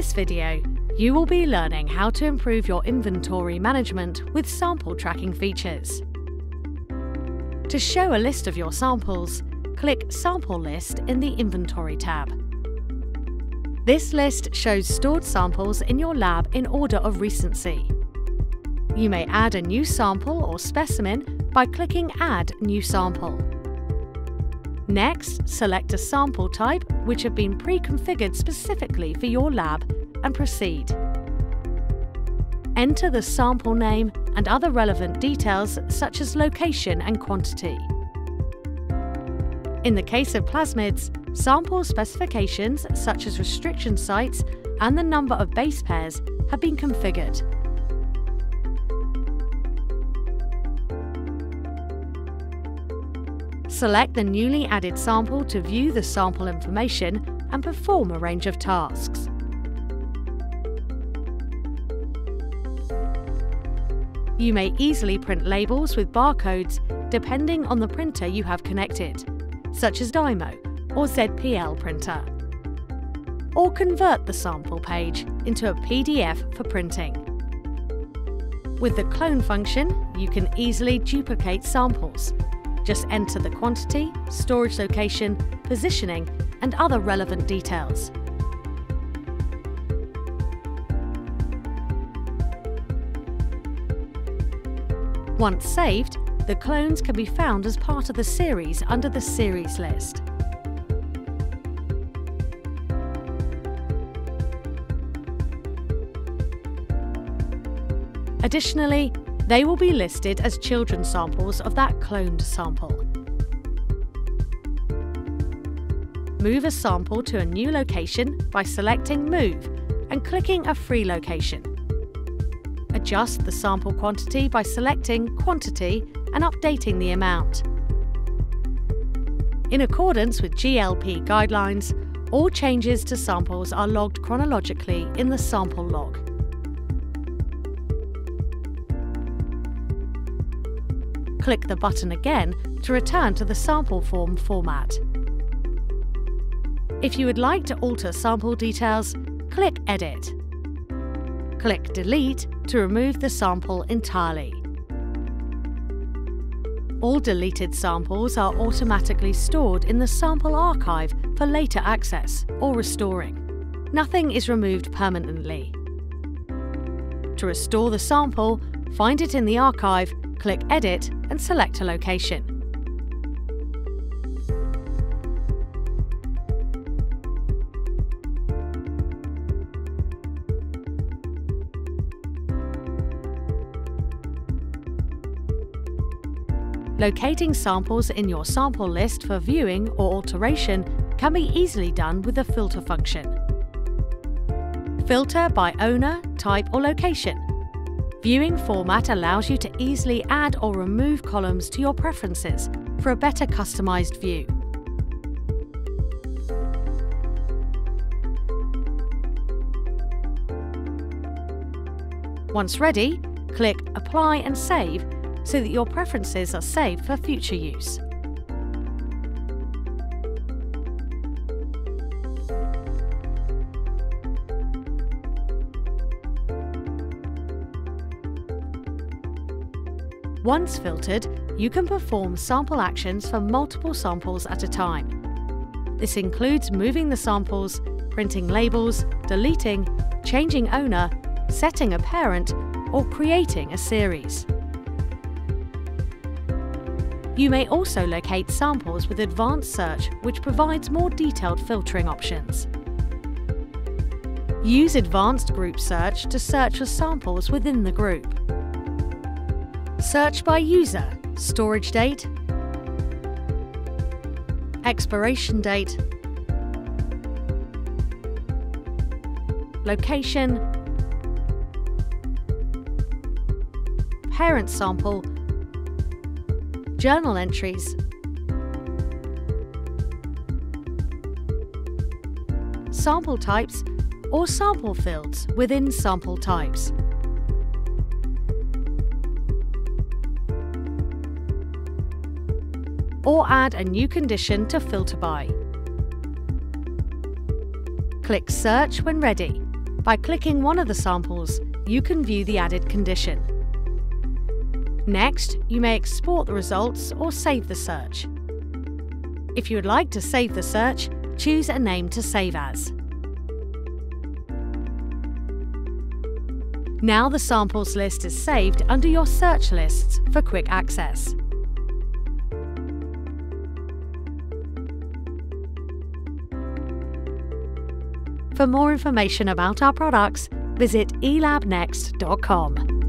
this video, you will be learning how to improve your inventory management with sample tracking features. To show a list of your samples, click Sample List in the Inventory tab. This list shows stored samples in your lab in order of recency. You may add a new sample or specimen by clicking Add New Sample. Next, select a sample type which have been pre-configured specifically for your lab and proceed. Enter the sample name and other relevant details such as location and quantity. In the case of plasmids, sample specifications such as restriction sites and the number of base pairs have been configured. Select the newly added sample to view the sample information and perform a range of tasks. You may easily print labels with barcodes depending on the printer you have connected, such as Dymo or ZPL printer. Or convert the sample page into a PDF for printing. With the clone function, you can easily duplicate samples. Just enter the quantity, storage location, positioning, and other relevant details. Once saved, the clones can be found as part of the series under the series list. Additionally, they will be listed as children samples of that cloned sample. Move a sample to a new location by selecting Move and clicking a free location. Adjust the sample quantity by selecting Quantity and updating the amount. In accordance with GLP guidelines, all changes to samples are logged chronologically in the sample log. Click the button again to return to the sample form format. If you would like to alter sample details, click Edit. Click Delete to remove the sample entirely. All deleted samples are automatically stored in the sample archive for later access or restoring. Nothing is removed permanently. To restore the sample, find it in the archive, click Edit and select a location. Locating samples in your sample list for viewing or alteration can be easily done with the filter function. Filter by owner, type or location. Viewing format allows you to easily add or remove columns to your preferences for a better customized view. Once ready, click Apply and Save so that your preferences are saved for future use. Once filtered, you can perform sample actions for multiple samples at a time. This includes moving the samples, printing labels, deleting, changing owner, setting a parent, or creating a series. You may also locate samples with advanced search which provides more detailed filtering options. Use advanced group search to search for samples within the group. Search by user, storage date, expiration date, location, parent sample. Journal entries, sample types or sample fields within sample types. Or add a new condition to filter by. Click Search when ready By clicking one of the samples, you can view the added condition. Next, you may export the results or save the search. If you would like to save the search, choose a name to save as. Now the samples list is saved under your search lists for quick access. For more information about our products, visit elabnext.com.